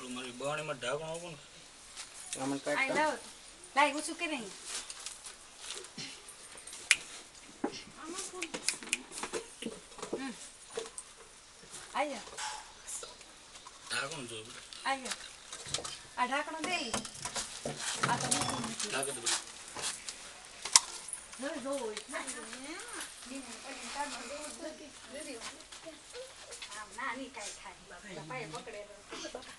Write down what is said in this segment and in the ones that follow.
થોડું મારી બાણીમાં ઢાંકણું આપો ને આમાં કાઈ લાવ લાઈ ઓછું કે નહીં આયો ઢાંકણું જો આયો આ ઢાંકણું દે આ તો મૂકું ઢાંકણ દે જો જો ના ની કાઈ ખાય બાપા પકડે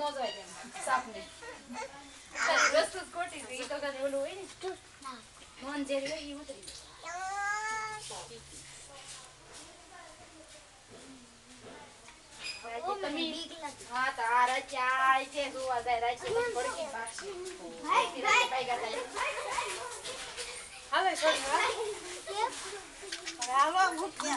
नो जाएगा साथ में बस तो कोटी थी तो का बोलो ए मोहन जेरियो ये उतरी हाँ तारा चाय चे सुबह दे रहा चे पड़ की बात भाई भाई भाई का ताई हमें छोड़ हाँ रावा मुक्या